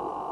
Wow.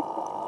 You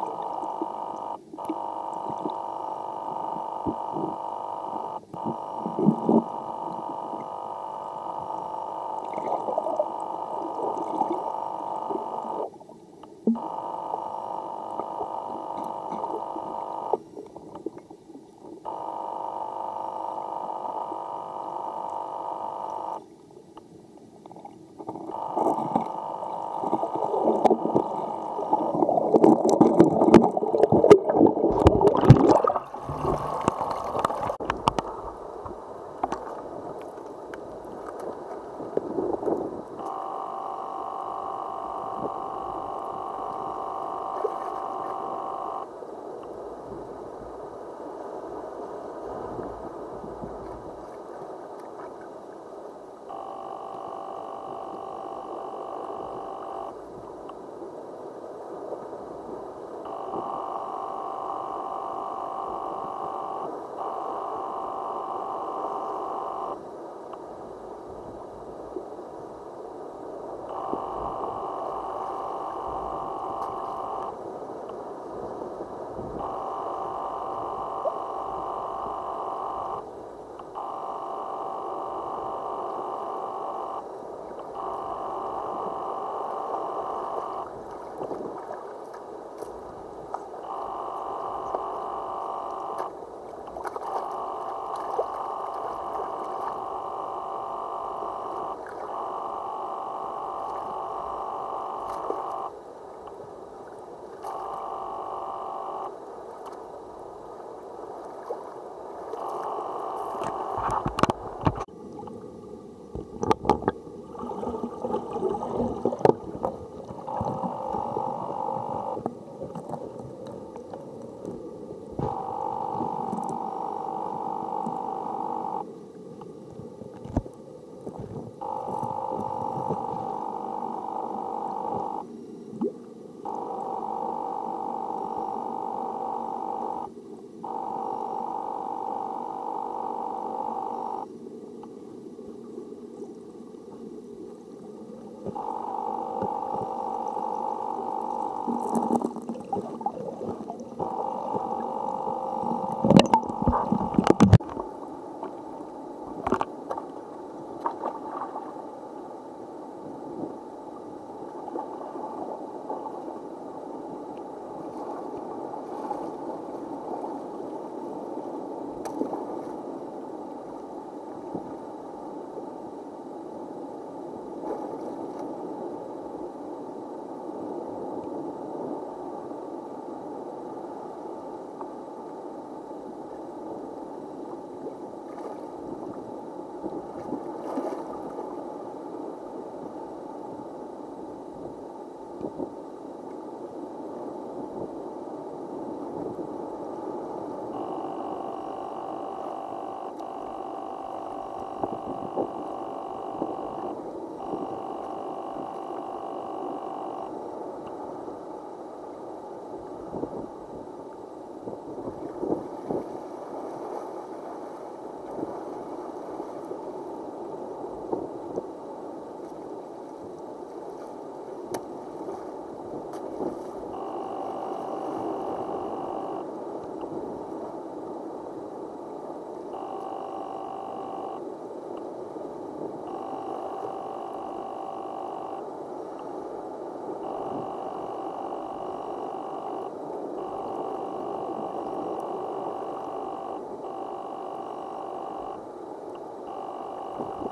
Oh.